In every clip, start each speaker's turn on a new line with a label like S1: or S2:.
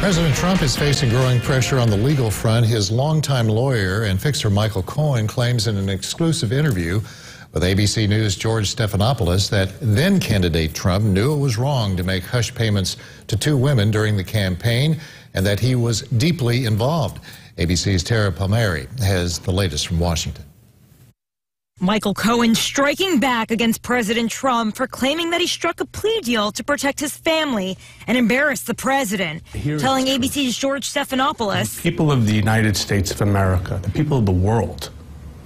S1: President Trump is facing growing pressure on the legal front. His longtime lawyer and fixer Michael Cohen claims in an exclusive interview with ABC News' George Stephanopoulos that then candidate Trump knew it was wrong to make hush payments to two women during the campaign and that he was deeply involved. ABC's Tara Palmieri has the latest from Washington.
S2: Michael Cohen striking back against President Trump for claiming that he struck a plea deal to protect his family and embarrass the president, Here's telling ABC's George Stephanopoulos.
S3: The people of the United States of America, the people of the world,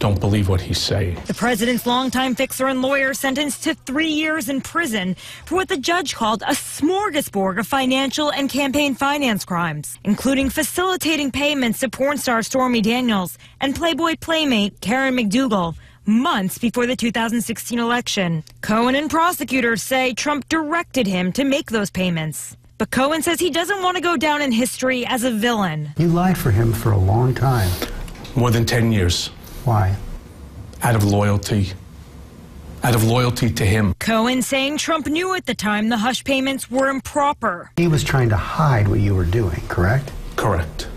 S3: don't believe what he's saying.
S2: The president's longtime fixer and lawyer sentenced to three years in prison for what the judge called a smorgasbord of financial and campaign finance crimes, including facilitating payments to porn star Stormy Daniels and Playboy playmate Karen McDougal months before the 2016 election. Cohen and prosecutors say Trump directed him to make those payments. But Cohen says he doesn't want to go down in history as a villain.
S4: You lied for him for a long time.
S3: More than 10 years.
S4: Why?
S3: Out of loyalty. Out of loyalty to him.
S2: Cohen saying Trump knew at the time the hush payments were improper.
S4: He was trying to hide what you were doing, correct?
S3: Correct.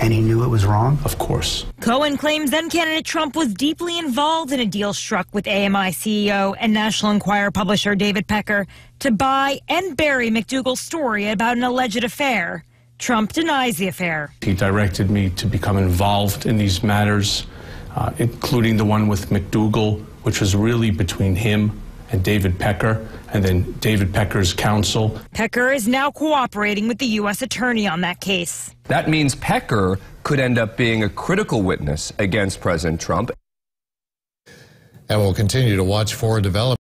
S4: And he knew it was wrong?
S3: Of course.
S2: Cohen claims then candidate Trump was deeply involved in a deal struck with AMI CEO and National Enquirer publisher David Pecker to buy and bury McDougal's story about an alleged affair. Trump denies the affair.
S3: He directed me to become involved in these matters, uh, including the one with McDougal, which was really between him and David Pecker, and then David Pecker's counsel.
S2: Pecker is now cooperating with the U.S. Attorney on that case.
S5: That means Pecker could end up being a critical witness against President Trump.
S1: And we'll continue to watch for developments.